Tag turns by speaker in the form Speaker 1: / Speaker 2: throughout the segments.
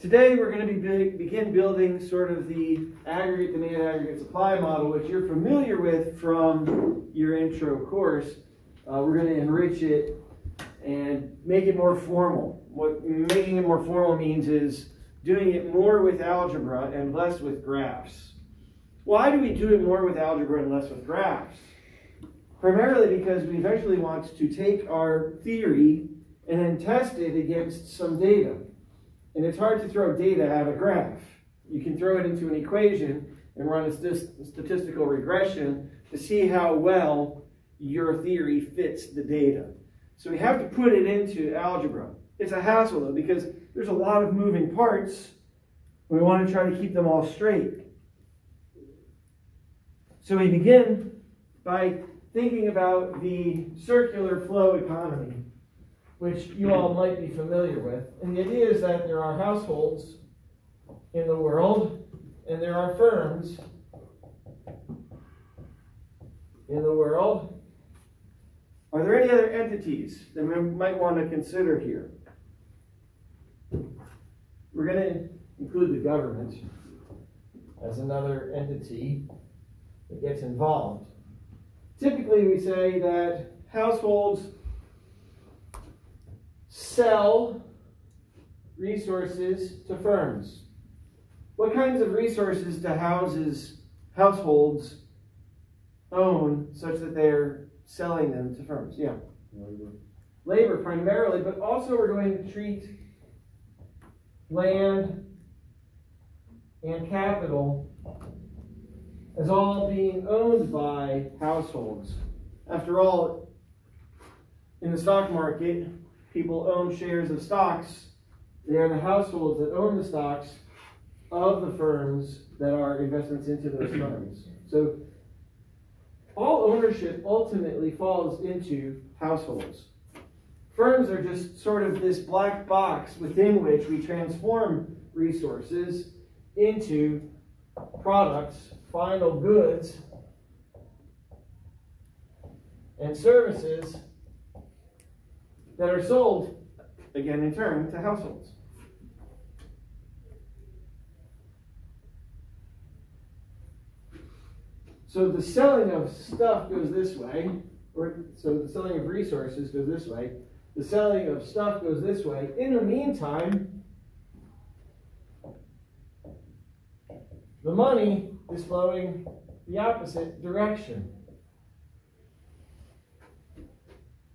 Speaker 1: Today we're going to be begin building sort of the aggregate demand aggregate supply model, which you're familiar with from your intro course. Uh, we're going to enrich it and make it more formal. What making it more formal means is doing it more with algebra and less with graphs. Why do we do it more with algebra and less with graphs? Primarily because we eventually want to take our theory and then test it against some data. And it's hard to throw data at a graph. You can throw it into an equation and run a statistical regression to see how well your theory fits the data. So we have to put it into algebra. It's a hassle though because there's a lot of moving parts. We want to try to keep them all straight. So we begin by thinking about the circular flow economy, which you all might be familiar with. And the idea is that there are households in the world and there are firms in the world. Are there any other entities that we might want to consider here? We're going to include the government as another entity that gets involved. Typically, we say that households sell resources to firms. What kinds of resources do houses, households own such that they're selling them to firms? Yeah. Labor. Labor primarily, but also we're going to treat land and capital as all being owned by households. After all, in the stock market, people own shares of stocks. They are the households that own the stocks of the firms that are investments into those firms. So all ownership ultimately falls into households. Firms are just sort of this black box within which we transform resources into products, final goods, and services that are sold, again in turn, to households. So the selling of stuff goes this way, or so the selling of resources goes this way. The selling of stuff goes this way. In the meantime, the money is flowing the opposite direction.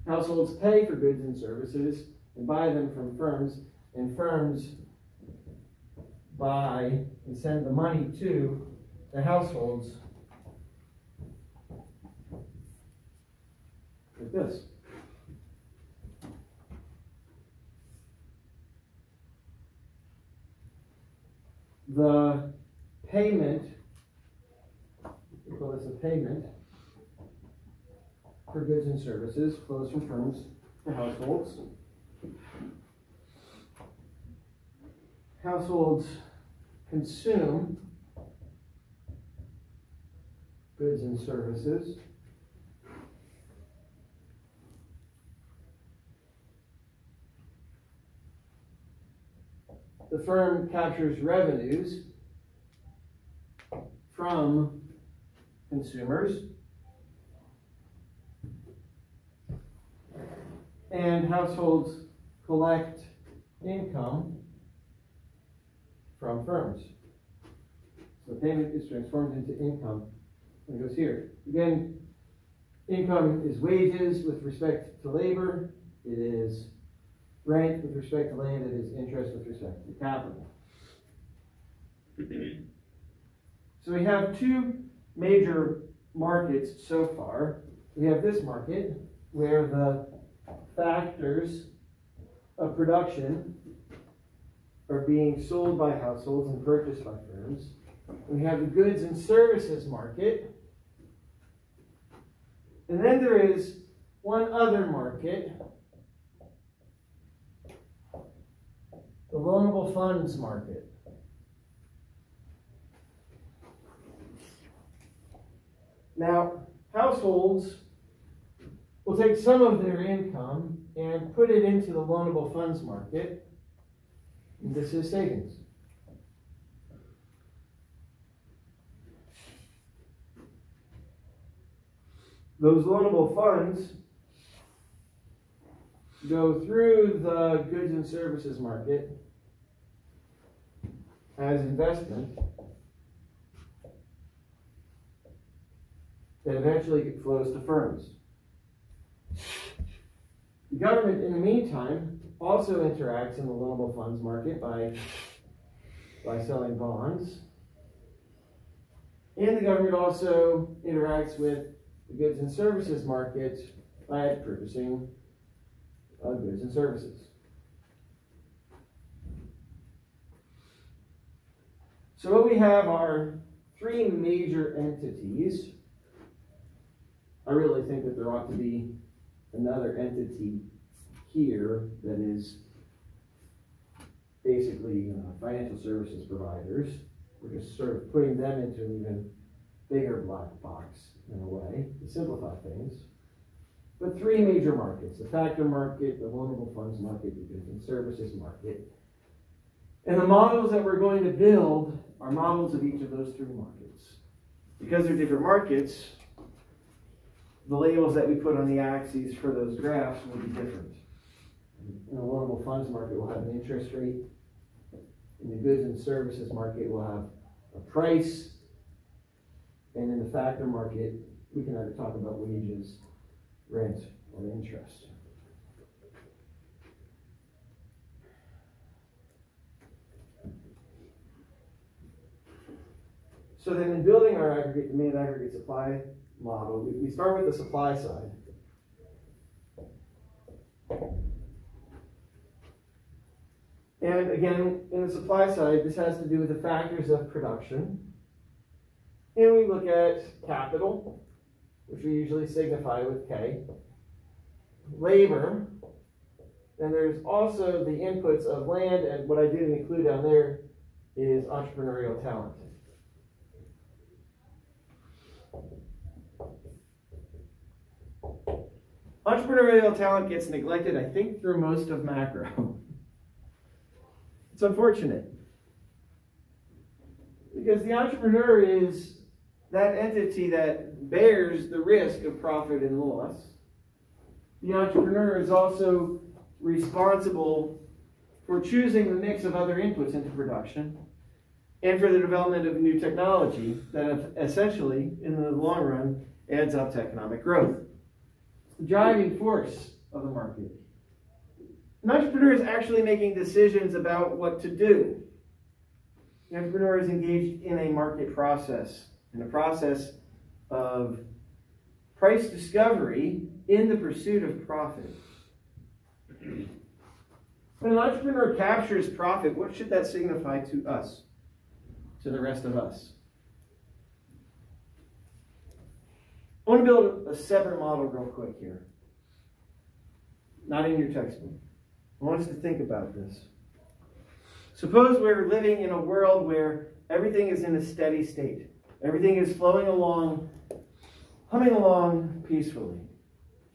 Speaker 1: Households pay for goods and services and buy them from firms, and firms buy and send the money to the households like this. The payment, we call this a payment, for goods and services flows from firms to households. Households consume goods and services. The firm captures revenues from consumers and households collect income from firms. So payment is transformed into income and it goes here. Again, income is wages with respect to labor. It is rent with respect to land. It is interest with respect to capital. so we have two major markets so far. We have this market where the factors of production are being sold by households and purchased by firms. We have the goods and services market. And then there is one other market, the loanable funds market. Now, households will take some of their income and put it into the loanable funds market. this is savings. Those loanable funds go through the goods and services market as investment that eventually flows to firms. The government, in the meantime, also interacts in the loanable funds market by, by selling bonds. And the government also interacts with the goods and services market by purchasing uh, goods and services. So what we have are three major entities. I really think that there ought to be another entity here that is basically uh, financial services providers. We're just sort of putting them into an even bigger black box in a way to simplify things. But three major markets the factor market, the loanable funds market, the goods and services market. And the models that we're going to build are models of each of those three markets. Because they're different markets, the labels that we put on the axes for those graphs will be different. In the loanable funds market, we'll have an interest rate. In the goods and services market, we'll have a price. And in the factor market, we can either talk about wages, rent, or interest. So then in building our aggregate demand aggregate supply model, we, start with the supply side. And again, in the supply side, this has to do with the factors of production. And we look at capital, which we usually signify with K, labor, and there's also the inputs of land, and what I didn't include down there is entrepreneurial talent. Entrepreneurial talent gets neglected, I think, through most of macro. it's unfortunate. Because the entrepreneur is that entity that bears the risk of profit and loss. The entrepreneur is also responsible for choosing the mix of other inputs into production and for the development of new technology that essentially, in the long run, adds up to economic growth driving force of the market. An entrepreneur is actually making decisions about what to do. The entrepreneur is engaged in a market process, in a process of price discovery in the pursuit of profit. When an entrepreneur captures profit, what should that signify to us, to the rest of us? I want to build a separate model real quick here. Not in your textbook. I want us to think about this. Suppose we're living in a world where everything is in a steady state. Everything is flowing along, humming along peacefully.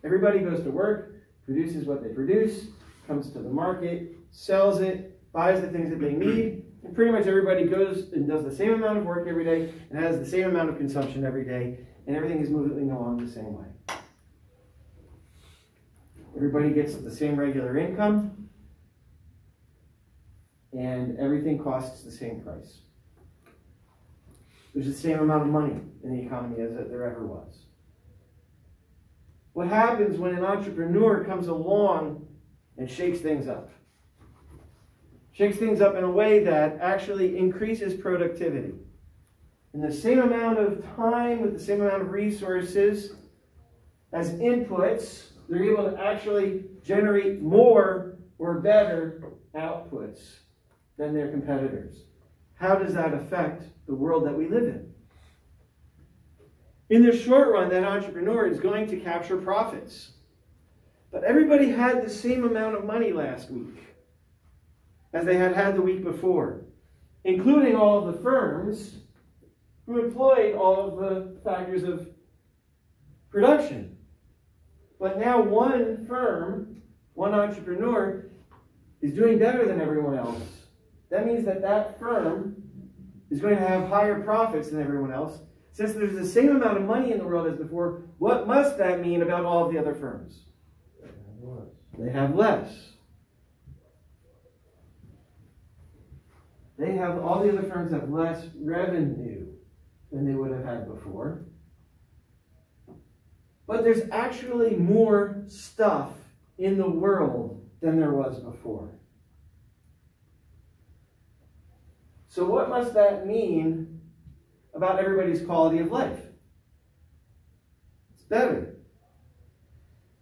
Speaker 1: Everybody goes to work, produces what they produce, comes to the market, sells it, buys the things that they need, and pretty much everybody goes and does the same amount of work every day and has the same amount of consumption every day and everything is moving along the same way. Everybody gets the same regular income, and everything costs the same price. There's the same amount of money in the economy as there ever was. What happens when an entrepreneur comes along and shakes things up? Shakes things up in a way that actually increases productivity in the same amount of time with the same amount of resources as inputs, they're able to actually generate more or better outputs than their competitors. How does that affect the world that we live in? In the short run, that entrepreneur is going to capture profits. But everybody had the same amount of money last week as they had had the week before, including all of the firms who employed all of the factors of production. But now one firm, one entrepreneur, is doing better than everyone else That means that that firm is going to have higher profits than everyone else. Since there's the same amount of money in the world as before, what must that mean about all of the other firms? They have less. They have all the other firms have less revenue than they would have had before. But there's actually more stuff in the world than there was before. So, what must that mean about everybody's quality of life? It's better.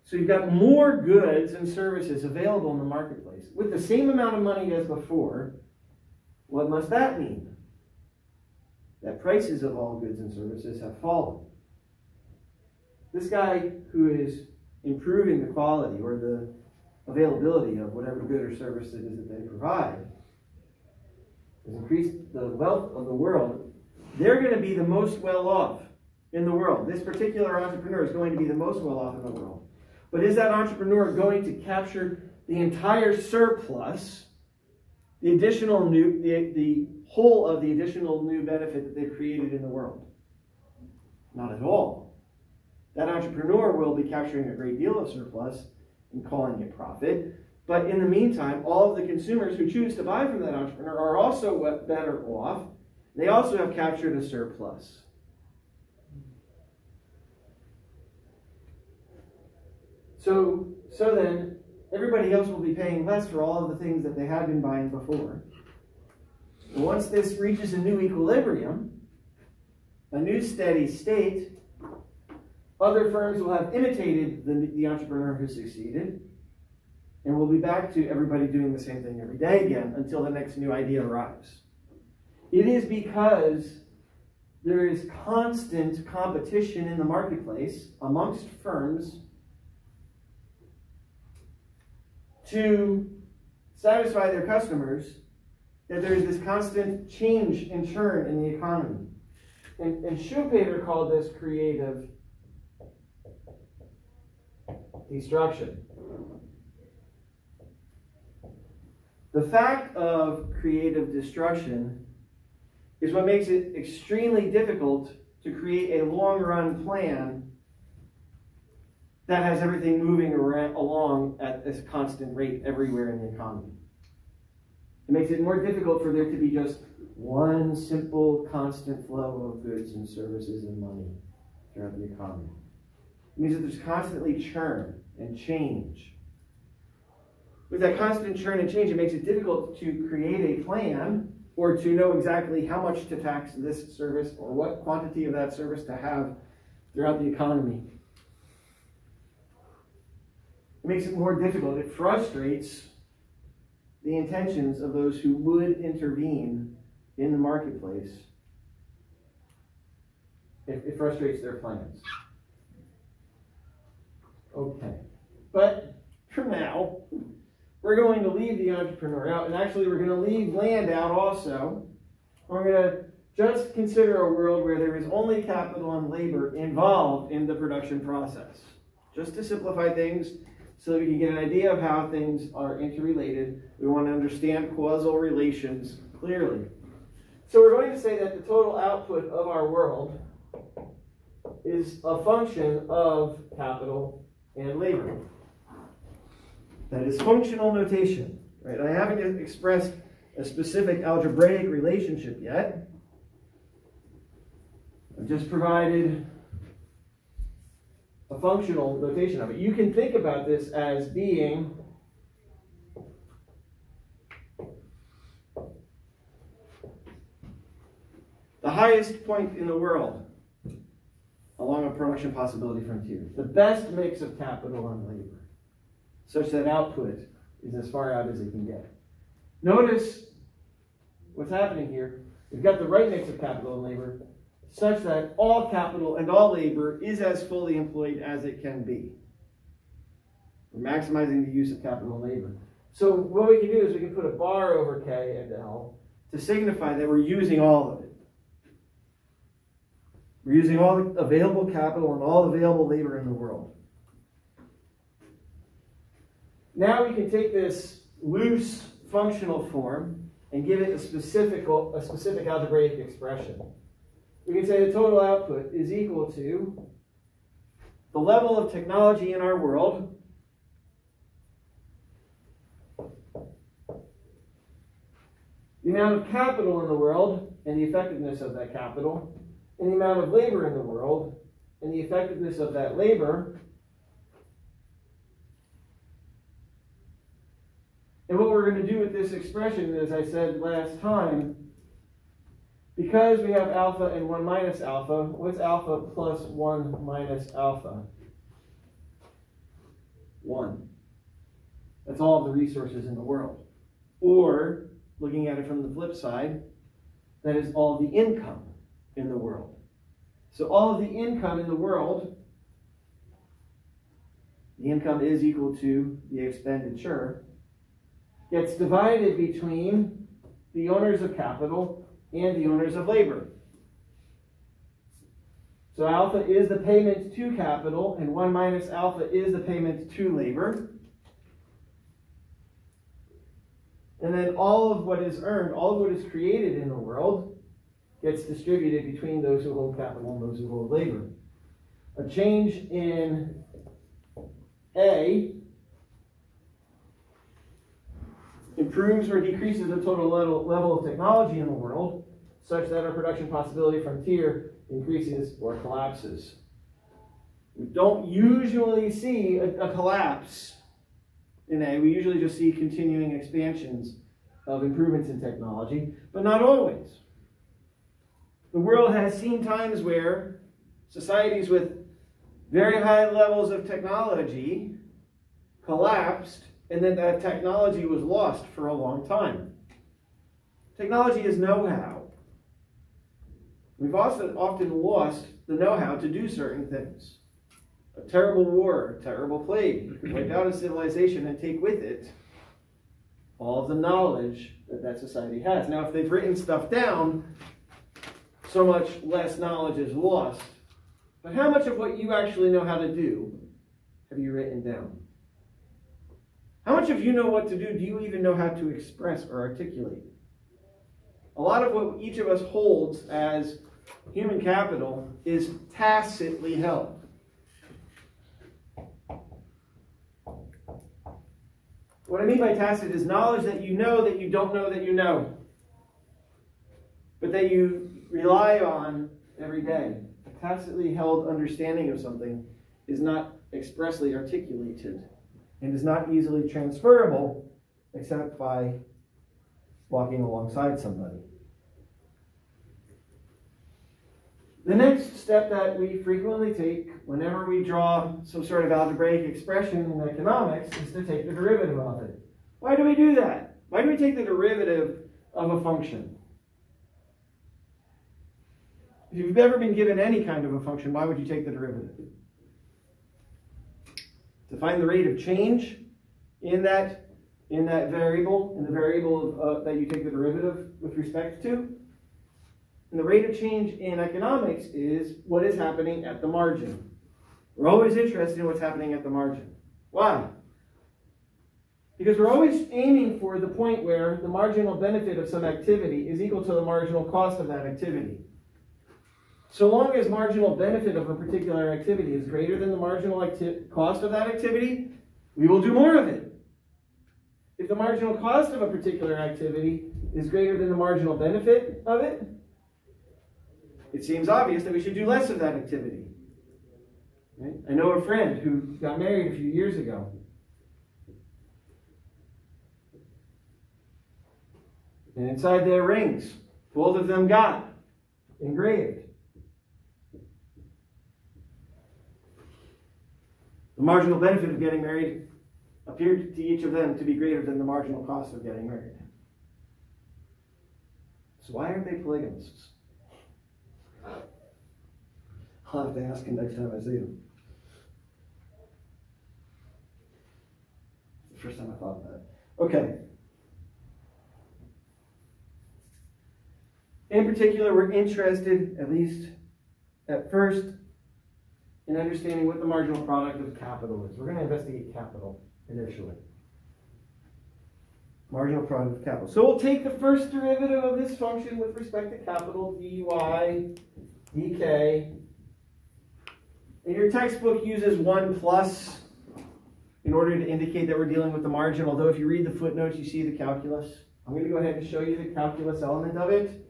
Speaker 1: So, you've got more goods and services available in the marketplace with the same amount of money as before. What must that mean? That prices of all goods and services have fallen. This guy who is improving the quality or the availability of whatever good or service it is that they provide has increased the wealth of the world, they're going to be the most well off in the world. This particular entrepreneur is going to be the most well off in the world. But is that entrepreneur going to capture the entire surplus, the additional new, the, the whole of the additional new benefit that they've created in the world? Not at all. That entrepreneur will be capturing a great deal of surplus and calling it profit. But in the meantime, all of the consumers who choose to buy from that entrepreneur are also better off. They also have captured a surplus. So, so then, everybody else will be paying less for all of the things that they had been buying before. Once this reaches a new equilibrium, a new steady state, other firms will have imitated the, the entrepreneur who succeeded, and we'll be back to everybody doing the same thing every day again until the next new idea arrives. It is because there is constant competition in the marketplace amongst firms to satisfy their customers that there is this constant change and churn in the economy. And, and Schumpeter called this creative destruction. The fact of creative destruction is what makes it extremely difficult to create a long run plan that has everything moving along at this constant rate everywhere in the economy. It makes it more difficult for there to be just one simple, constant flow of goods and services and money throughout the economy. It means that there's constantly churn and change. With that constant churn and change, it makes it difficult to create a plan or to know exactly how much to tax this service or what quantity of that service to have throughout the economy. It makes it more difficult. It frustrates the intentions of those who would intervene in the marketplace. It, it frustrates their plans. Okay. But for now, we're going to leave the entrepreneur out, and actually, we're going to leave land out also. We're going to just consider a world where there is only capital and labor involved in the production process. Just to simplify things so that we can get an idea of how things are interrelated, we want to understand causal relations clearly. So, we're going to say that the total output of our world is a function of capital and labor. That is functional notation, right? I haven't expressed a specific algebraic relationship yet. I've just provided a functional notation of it. You can think about this as being the highest point in the world along a production possibility frontier. The best mix of capital and labor, such that output is as far out as it can get. Notice what's happening here. We've got the right mix of capital and labor, such that all capital and all labor is as fully employed as it can be. We're maximizing the use of capital and labor. So what we can do is we can put a bar over K and L to signify that we're using all of it. We're using all the available capital and all available labor in the world. Now we can take this loose functional form and give it a specific, a specific algebraic expression. We can say the total output is equal to the level of technology in our world the amount of capital in the world and the effectiveness of that capital, and the amount of labor in the world and the effectiveness of that labor. And what we're going to do with this expression, as I said last time, because we have alpha and 1 minus alpha, what's alpha plus 1 minus alpha? 1. That's all the resources in the world. Or looking at it from the flip side, that is all the income in the world. So all of the income in the world, the income is equal to the expenditure, gets divided between the owners of capital and the owners of labor. So alpha is the payment to capital, and 1 minus alpha is the payment to labor. And then all of what is earned, all of what is created in the world, gets distributed between those who hold capital and those who hold labor. A change in A improves or decreases the total level of technology in the world, such that our production possibility frontier increases or collapses. We don't usually see a, a collapse in A. We usually just see continuing expansions of improvements in technology, but not always. The world has seen times where societies with very high levels of technology collapsed, and then that technology was lost for a long time. Technology is know how. We've also often lost the know how to do certain things a terrible war, a terrible plague wipe out a civilization and take with it all of the knowledge that that society has. Now, if they've written stuff down, so much less knowledge is lost. But how much of what you actually know how to do have you written down? How much of you know what to do do you even know how to express or articulate? A lot of what each of us holds as human capital is tacitly held. What I mean by tacit is knowledge that you know that you don't know that you know, but that you rely on every day. A tacitly held understanding of something is not expressly articulated and is not easily transferable except by walking alongside somebody. The next step that we frequently take whenever we draw some sort of algebraic expression in economics is to take the derivative of it. Why do we do that? Why do we take the derivative of a function? If you've ever been given any kind of a function, why would you take the derivative? To find the rate of change in that, in that variable, in the variable uh, that you take the derivative with respect to? And the rate of change in economics is what is happening at the margin. We're always interested in what's happening at the margin. Why? Because we're always aiming for the point where the marginal benefit of some activity is equal to the marginal cost of that activity. So long as marginal benefit of a particular activity is greater than the marginal cost of that activity, we will do more of it. If the marginal cost of a particular activity is greater than the marginal benefit of it, it seems obvious that we should do less of that activity. Right? I know a friend who got married a few years ago. And inside their rings, both of them got engraved. The marginal benefit of getting married appeared to each of them to be greater than the marginal cost of getting married. So why aren't they polygamists? I'll have to ask him next time I see him. The first time I thought of that. Okay. In particular, we're interested, at least at first, in understanding what the marginal product of capital is. We're going to investigate capital initially. Marginal product of capital. So we'll take the first derivative of this function with respect to capital, dy dk. And your textbook uses 1 plus in order to indicate that we're dealing with the margin, although if you read the footnotes, you see the calculus. I'm going to go ahead and show you the calculus element of it.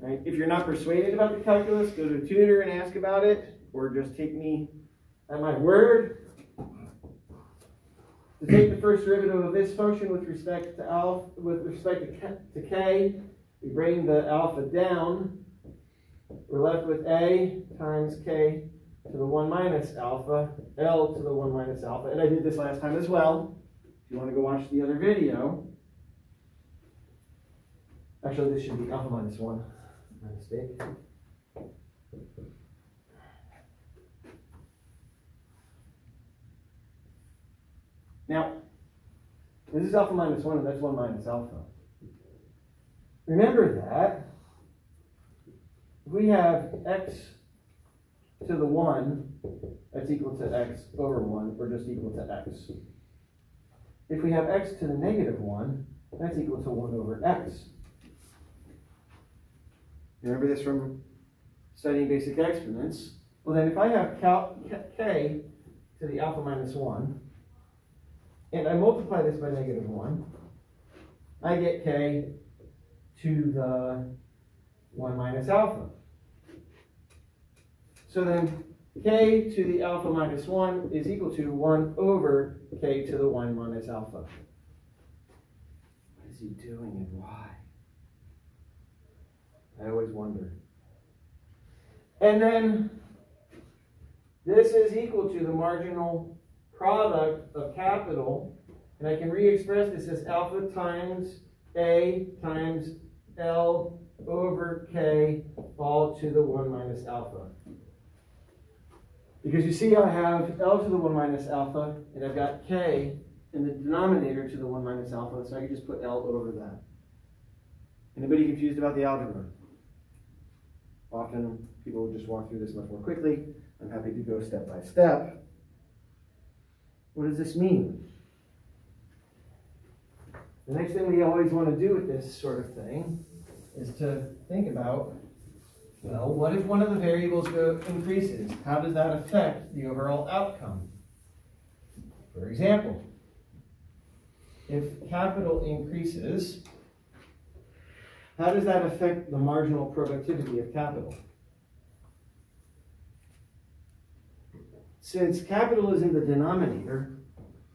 Speaker 1: Right? If you're not persuaded about the calculus, go to a tutor and ask about it, or just take me at my word. To take the first derivative of this function with respect to alpha, with respect to k, we bring the alpha down. We're left with a times k to the 1 minus alpha, L to the 1 minus alpha. And I did this last time as well. If you want to go watch the other video. Actually, this should be alpha minus 1. My mistake. Now, this is alpha minus 1, and that's 1 minus alpha. Remember that if we have x to the 1, that's equal to x over 1, or just equal to x. If we have x to the negative 1, that's equal to 1 over x. Remember this from studying basic exponents? Well, then if I have k to the alpha minus 1, and I multiply this by negative 1, I get k to the 1 minus alpha. So then k to the alpha minus 1 is equal to 1 over k to the 1 minus alpha. What is he doing and why? I always wonder. And then this is equal to the marginal product of capital. And I can re-express this as alpha times A times L over K all to the 1 minus alpha. Because you see I have L to the 1 minus alpha, and I've got K in the denominator to the 1 minus alpha, so I can just put L over that. Anybody confused about the algebra? Often people just walk through this much more quickly. I'm happy to go step by step. What does this mean? The next thing we always want to do with this sort of thing is to think about well, what if one of the variables increases? How does that affect the overall outcome? For example, if capital increases, how does that affect the marginal productivity of capital? Since capital is in the denominator,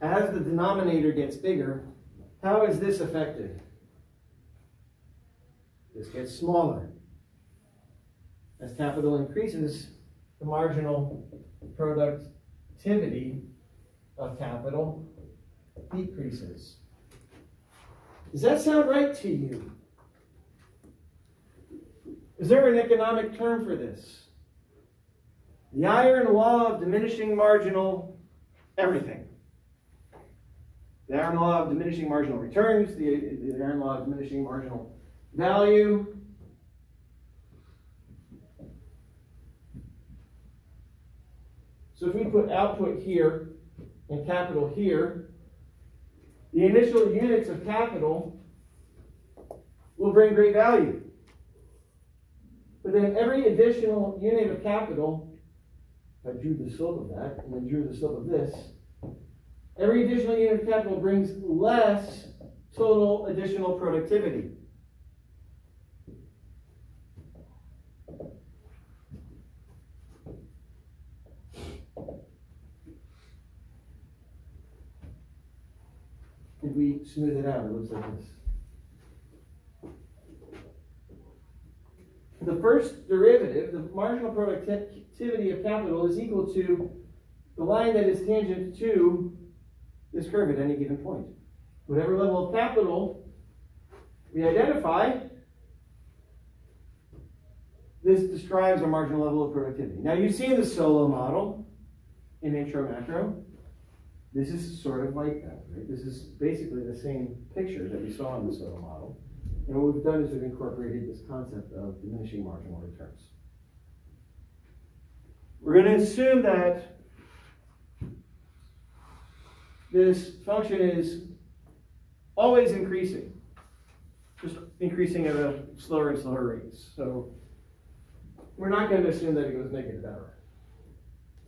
Speaker 1: as the denominator gets bigger, how is this affected? This gets smaller. As capital increases, the marginal productivity of capital decreases. Does that sound right to you? Is there an economic term for this? The iron law of diminishing marginal everything. The iron law of diminishing marginal returns, the, the iron law of diminishing marginal value, So if we put output here and capital here, the initial units of capital will bring great value. But then every additional unit of capital, I drew the slope of that and then drew the slope of this, every additional unit of capital brings less total additional productivity. If we smooth it out, it looks like this. The first derivative, the marginal productivity of capital, is equal to the line that is tangent to this curve at any given point. Whatever level of capital we identify, this describes our marginal level of productivity. Now you see the Solow model in intro macro. This is sort of like that, right? This is basically the same picture that we saw in the Solow model. And what we've done is we've incorporated this concept of diminishing marginal returns. We're going to assume that this function is always increasing, just increasing at a slower and slower rate. So we're not going to assume that it goes negative ever.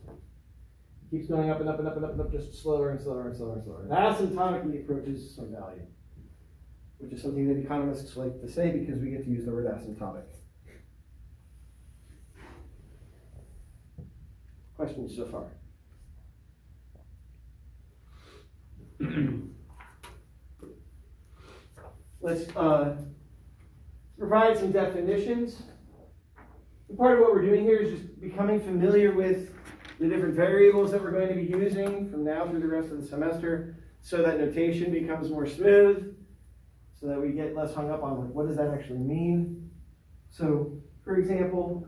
Speaker 1: It keeps going up and up and up and up and up, just slower and slower and slower and slower. It asymptotically approaches some value, which is something that economists like to say because we get to use the word asymptotic. Questions so far? Let's uh, provide some definitions. And part of what we're doing here is just becoming familiar with the different variables that we're going to be using from now through the rest of the semester so that notation becomes more smooth, so that we get less hung up on like, what does that actually mean. So, for example,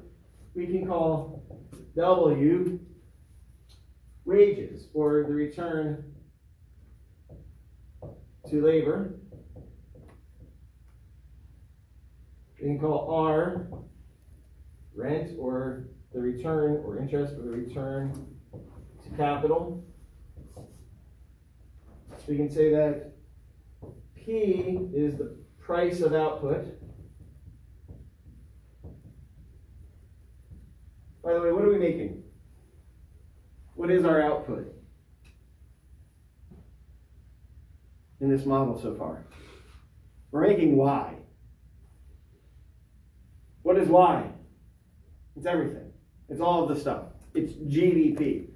Speaker 1: we can call W wages or the return to labor. We can call R rent or the return or interest or the return to capital. So we can say that P is the price of output. By the way, what are we making? What is our output in this model so far? We're making Y. What is Y? It's everything. It's all of the stuff. It's GDP.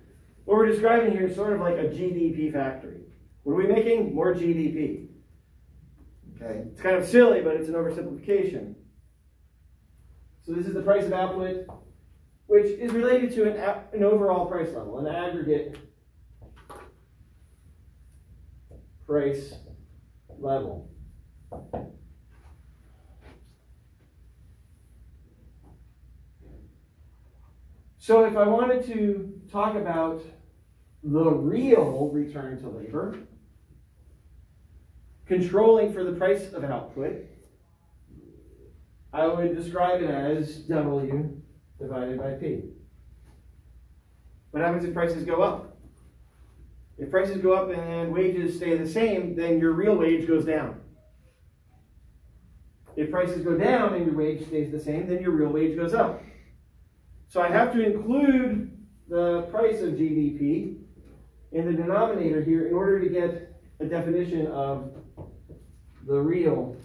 Speaker 1: What we're describing here is sort of like a GDP factory. What are we making? More GDP. Okay. It's kind of silly, but it's an oversimplification. So this is the price of output, which is related to an, an overall price level, an aggregate price level. So if I wanted to talk about the real return to labor, controlling for the price of output, I would describe it as W divided by P. What happens if prices go up? If prices go up and wages stay the same, then your real wage goes down. If prices go down and your wage stays the same, then your real wage goes up. So I have to include the price of GDP in the denominator here in order to get a definition of the real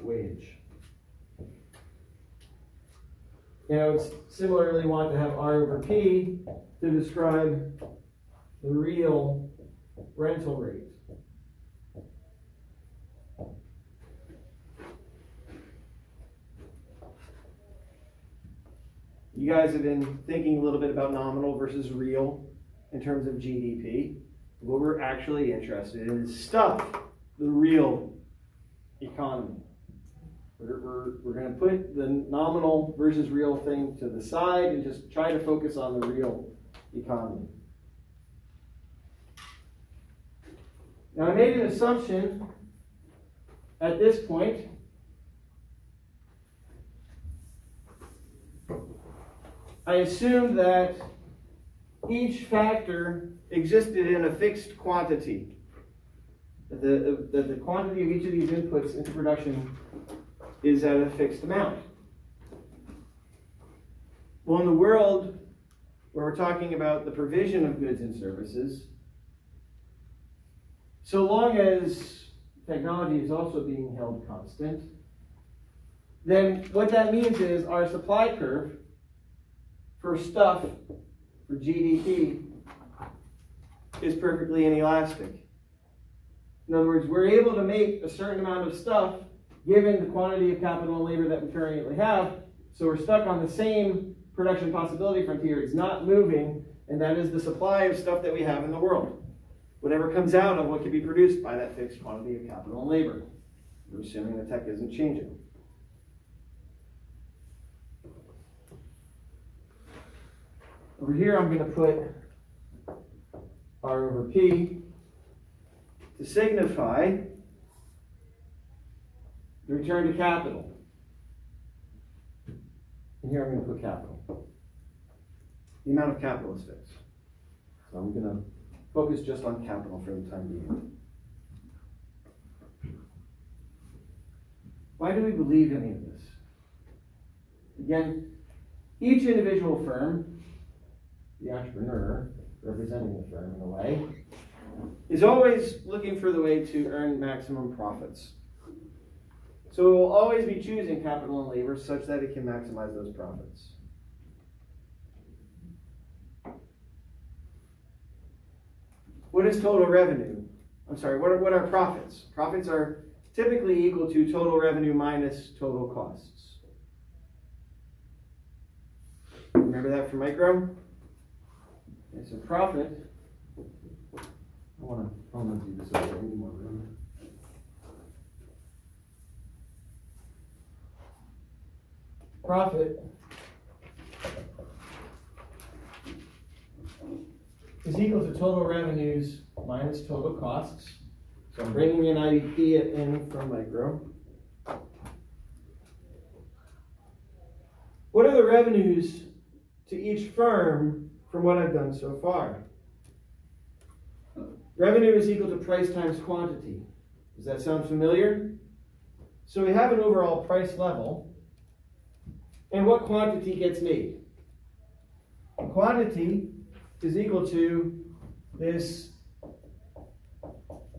Speaker 1: wage. I would similarly want to have R over P to describe the real rental rate. You guys have been thinking a little bit about nominal versus real in terms of GDP. What we're actually interested in is stuff, the real economy. We're, we're, we're going to put the nominal versus real thing to the side and just try to focus on the real economy. Now, I made an assumption at this point I assumed that each factor existed in a fixed quantity. That the, that the quantity of each of these inputs into production is at a fixed amount. Well, in the world where we're talking about the provision of goods and services, so long as technology is also being held constant, then what that means is our supply curve for stuff, for GDP, is perfectly inelastic. In other words, we're able to make a certain amount of stuff given the quantity of capital and labor that we currently have. So we're stuck on the same production possibility frontier. It's not moving, and that is the supply of stuff that we have in the world. Whatever comes out of what can be produced by that fixed quantity of capital and labor. We're assuming the tech isn't changing. Over here, I'm going to put R over P to signify the return to capital. And here I'm going to put capital. The amount of capital is fixed. So I'm going to focus just on capital for the time being. Why do we believe any of this? Again, each individual firm, the entrepreneur representing the firm in a way, is always looking for the way to earn maximum profits. So it will always be choosing capital and labor such that it can maximize those profits. What is total revenue? I'm sorry, what are, what are profits? Profits are typically equal to total revenue minus total costs. Remember that from micro? It's a profit. I want to, I want to do this over. Profit is equal to total revenues minus total costs. So I'm bringing in IDP in from micro. What are the revenues to each firm from what I've done so far? Revenue is equal to price times quantity. Does that sound familiar? So we have an overall price level. And what quantity gets made? Quantity is equal to this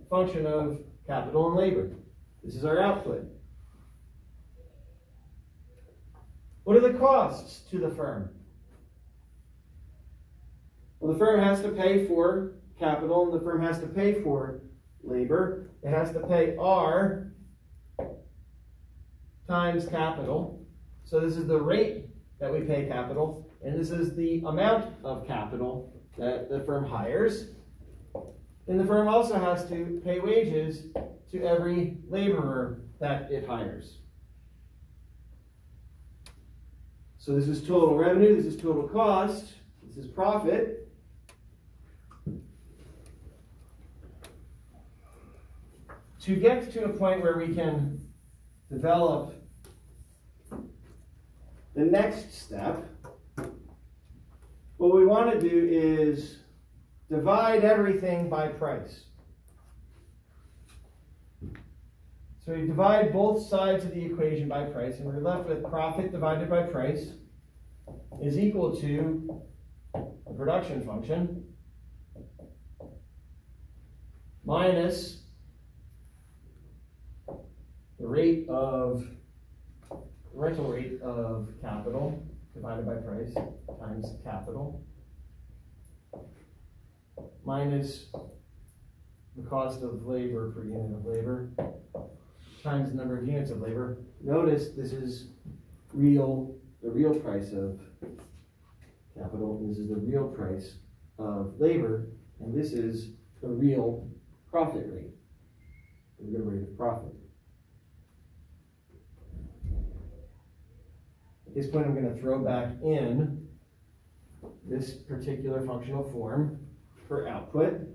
Speaker 1: function of capital and labor. This is our output. What are the costs to the firm? Well, the firm has to pay for capital and the firm has to pay for labor. It has to pay R times capital. So this is the rate that we pay capital, and this is the amount of capital that the firm hires. And the firm also has to pay wages to every laborer that it hires. So this is total revenue, this is total cost, this is profit. To get to a point where we can develop the next step, what we want to do is divide everything by price. So we divide both sides of the equation by price, and we're left with profit divided by price is equal to the production function minus the rate of rental rate of capital divided by price times capital minus the cost of labor per unit of labor times the number of units of labor. Notice this is real, the real price of capital. This is the real price of labor, and this is the real profit rate, the real rate of profit. At this point, I'm going to throw back in this particular functional form for output.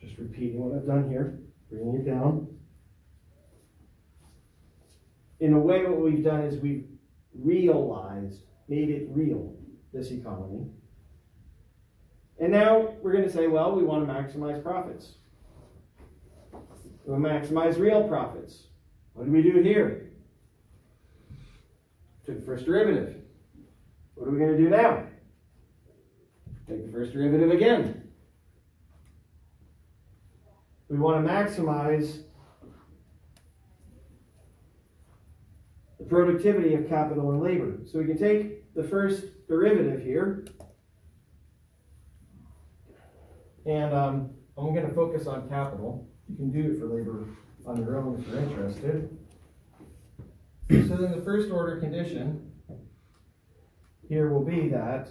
Speaker 1: Just repeating what I've done here, bringing it down in a way, what we've done is we've realized, made it real, this economy. And now we're going to say, well, we want to maximize profits. We maximize real profits. What do we do here? Took the first derivative. What are we going to do now? Take the first derivative again. We want to maximize productivity of capital and labor. So we can take the first derivative here, and um, I'm going to focus on capital. You can do it for labor on your own if you're interested. So then the first order condition here will be that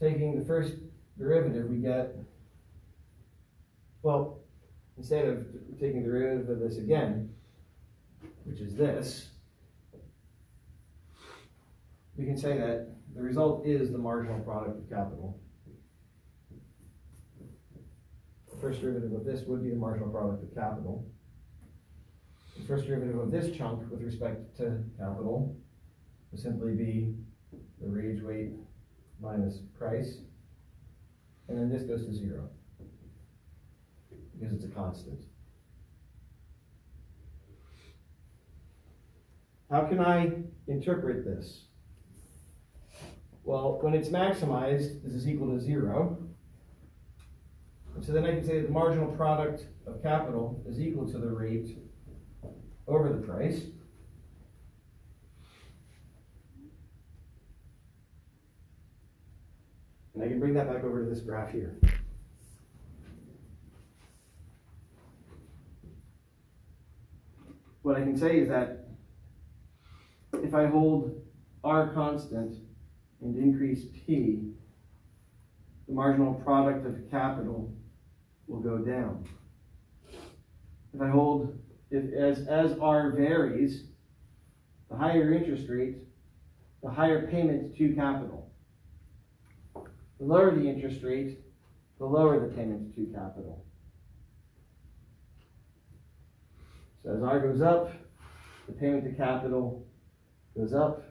Speaker 1: taking the first derivative, we get, well, instead of taking the derivative of this again, which is this, we can say that the result is the marginal product of capital The first derivative of this would be the marginal product of capital. The first derivative of this chunk with respect to capital would simply be the wage weight minus price. And then this goes to zero. Because it's a constant. How can I interpret this? Well, when it's maximized, this is equal to zero. So then I can say that the marginal product of capital is equal to the rate over the price. And I can bring that back over to this graph here. What I can say is that if I hold R constant and increase P, the marginal product of capital will go down. If I hold, if as, as R varies, the higher interest rate, the higher payment to capital. The lower the interest rate, the lower the payment to capital. So as R goes up, the payment to capital goes up.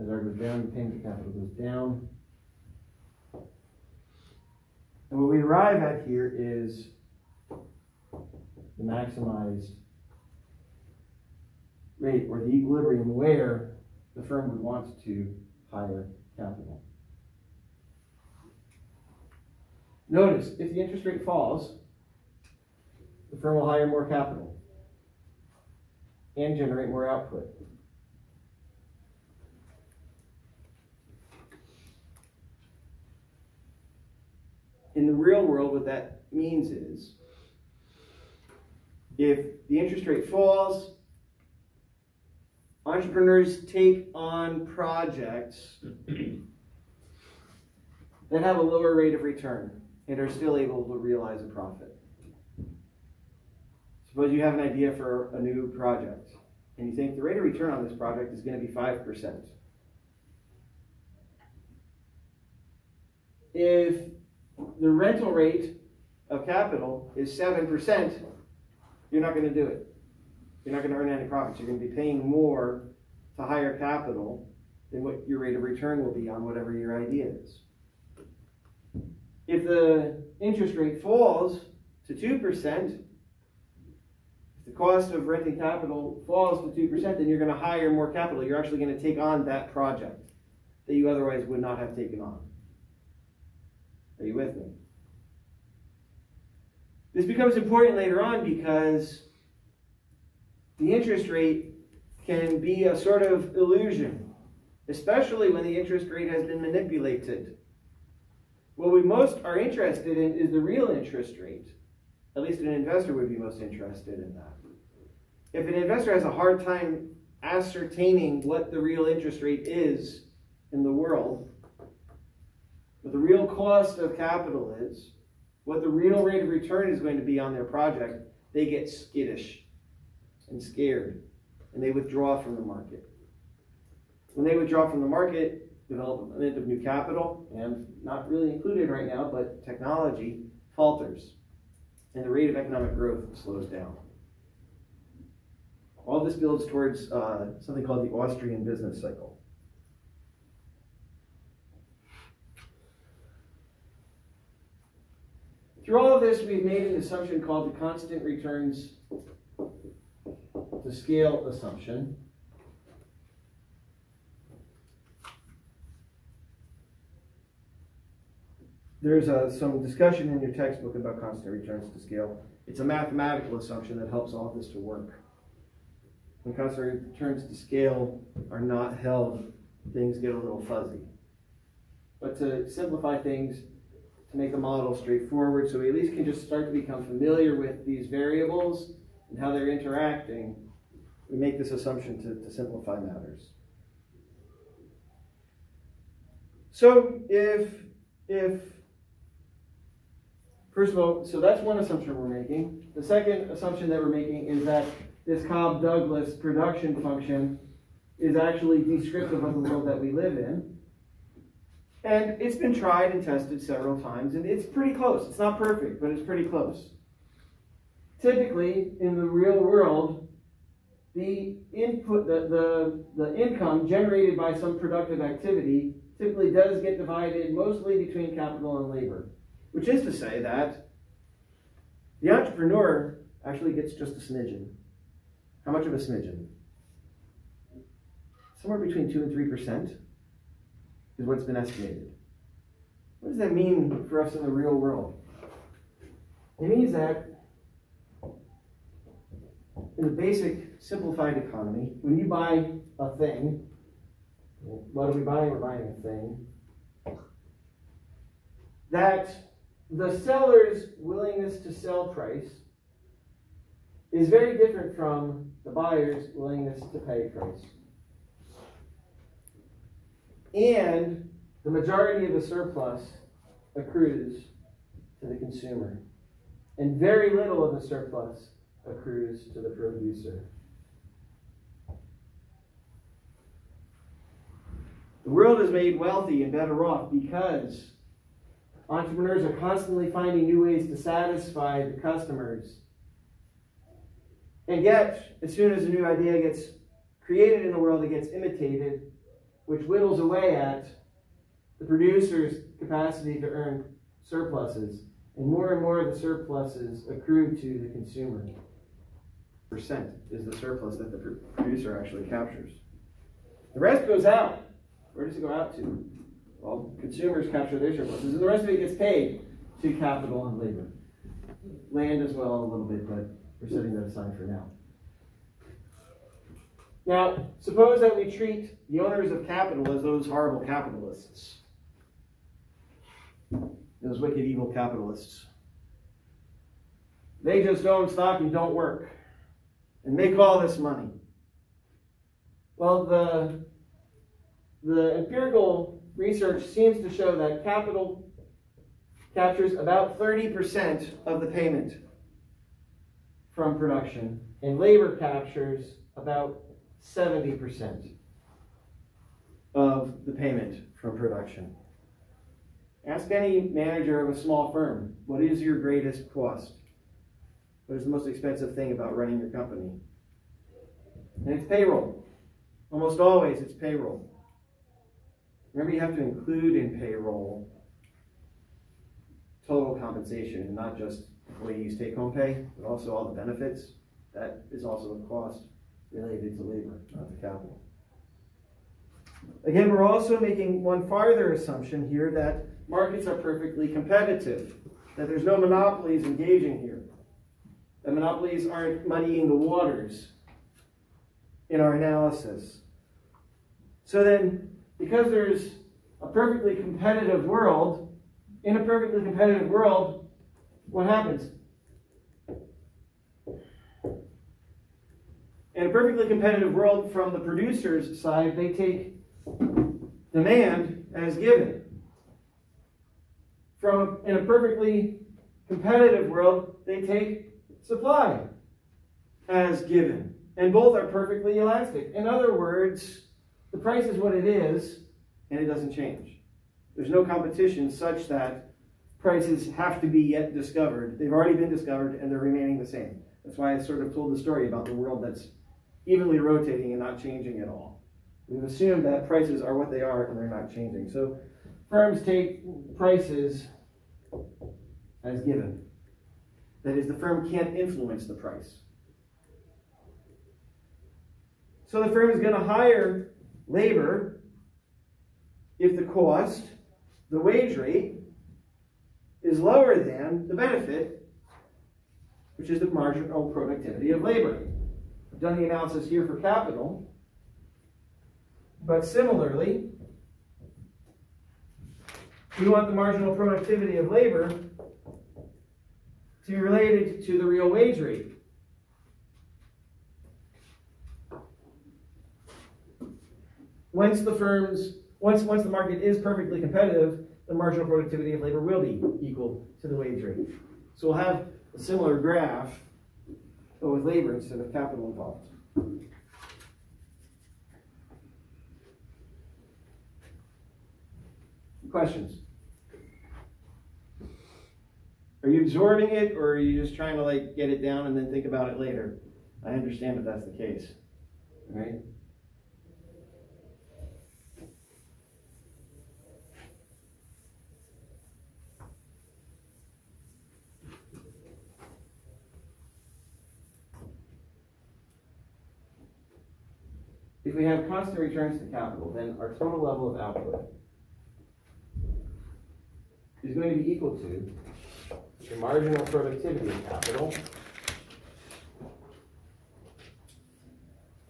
Speaker 1: As R goes down, the payment to capital goes down. And what we arrive at here is the maximized rate or the equilibrium where the firm would want to hire capital. Notice, if the interest rate falls, the firm will hire more capital and generate more output. In the real world, what that means is if the interest rate falls, entrepreneurs take on projects that have a lower rate of return and are still able to realize a profit. Suppose you have an idea for a new project and you think the rate of return on this project is going to be 5%. If the rental rate of capital is 7%, you're not going to do it. You're not going to earn any profits. You're going to be paying more to hire capital than what your rate of return will be on whatever your idea is. If the interest rate falls to 2%, if the cost of renting capital falls to 2%, then you're going to hire more capital. You're actually going to take on that project that you otherwise would not have taken on. Are you with me? This becomes important later on because the interest rate can be a sort of illusion, especially when the interest rate has been manipulated. What we most are interested in is the real interest rate. At least an investor would be most interested in that. If an investor has a hard time ascertaining what the real interest rate is in the world, what the real cost of capital is, what the real rate of return is going to be on their project, they get skittish and scared and they withdraw from the market. When they withdraw from the market, development of new capital, and not really included right now, but technology falters and the rate of economic growth slows down. All this builds towards uh, something called the Austrian business cycle. Through all of this, we've made an assumption called the constant returns to scale assumption. There's uh, some discussion in your textbook about constant returns to scale. It's a mathematical assumption that helps all of this to work. When constant returns to scale are not held, things get a little fuzzy. But to simplify things, to make the model straightforward so we at least can just start to become familiar with these variables and how they're interacting, we make this assumption to, to simplify matters. So if, if, first of all, so that's one assumption we're making. The second assumption that we're making is that this Cobb-Douglas production function is actually descriptive of the world that we live in. And it's been tried and tested several times, and it's pretty close. It's not perfect, but it's pretty close. typically in the real world, the input, the, the, the income generated by some productive activity typically does get divided mostly between capital and labor. Which is to say that the entrepreneur actually gets just a smidgen. How much of a smidgen? Somewhere between 2 and 3% is what's been estimated. What does that mean for us in the real world? It means that in the basic simplified economy, when you buy a thing, what are we buying? We're buying a thing. That the seller's willingness to sell price is very different from the buyer's willingness to pay price. And the majority of the surplus accrues to the consumer. And very little of the surplus accrues to the producer. The world is made wealthy and better off because entrepreneurs are constantly finding new ways to satisfy the customers. And yet, as soon as a new idea gets created in the world, it gets imitated, which whittles away at the producer's capacity to earn surpluses. And more and more of the surpluses accrue to the consumer. Percent is the surplus that the producer actually captures. The rest goes out. Where does it go out to? Well, consumers capture their surpluses, and the rest of it gets paid to capital and labor. Land as well, a little bit, but we're setting that aside for now. Now, suppose that we treat the owners of capital as those horrible capitalists, those wicked, evil capitalists. They just own stock and don't work and make all this money. Well, the the empirical research seems to show that capital captures about 30% of the payment from production, and labor captures about 70% of the payment from production. Ask any manager of a small firm, what is your greatest cost? What is the most expensive thing about running your company? And it's payroll. Almost always it's payroll. Remember, you have to include in payroll total compensation, not just employees take home pay, but also all the benefits. That is also a cost related to labor, not to capital. Again, we're also making one farther assumption here that markets are perfectly competitive, that there's no monopolies engaging here, that monopolies aren't muddying the waters in our analysis. So then, because there's a perfectly competitive world, in a perfectly competitive world, what happens? In a perfectly competitive world, from the producer's side, they take demand as given. From in a perfectly competitive world, they take supply as given. And both are perfectly elastic. In other words, the price is what it is, and it doesn't change. There's no competition such that prices have to be yet discovered. They've already been discovered, and they're remaining the same. That's why I sort of told the story about the world that's evenly rotating and not changing at all. We've assumed that prices are what they are and they're not changing. So firms take prices as given. That is, the firm can't influence the price. So the firm is going to hire labor if the cost, the wage rate, is lower than the benefit, which is the marginal productivity of labor. Done the analysis here for capital, but similarly, we want the marginal productivity of labor to be related to the real wage rate. Once the firms, once, once the market is perfectly competitive, the marginal productivity of labor will be equal to the wage rate. So we'll have a similar graph, but with labor instead of capital involved. Questions? Are you absorbing it or are you just trying to like get it down and then think about it later? I understand if that's the case. Right? If we have constant returns to capital, then our total level of output is going to be equal to the marginal productivity of capital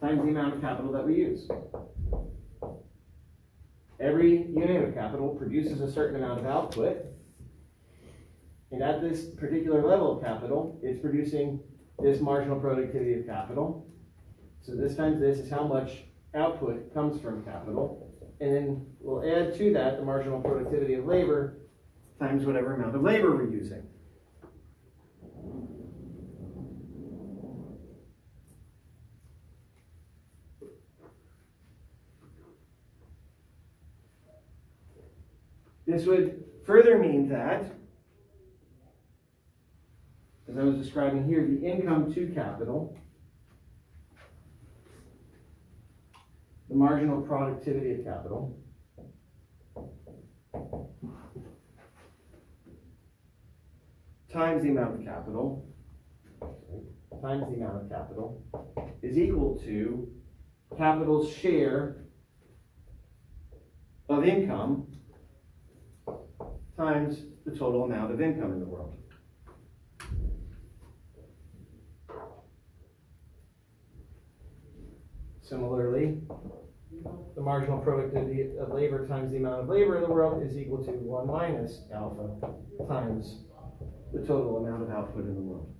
Speaker 1: times the amount of capital that we use. Every unit of capital produces a certain amount of output. And at this particular level of capital, it's producing this marginal productivity of capital. So this times this is how much output comes from capital. And then we'll add to that the marginal productivity of labor times whatever amount of labor we're using. This would further mean that, as I was describing here, the income to capital, the marginal productivity of capital, times the amount of capital, times the amount of capital, is equal to capital's share of income times the total amount of income in the world. Similarly, the marginal productivity of labor times the amount of labor in the world is equal to 1 minus alpha times the total amount of output in the world.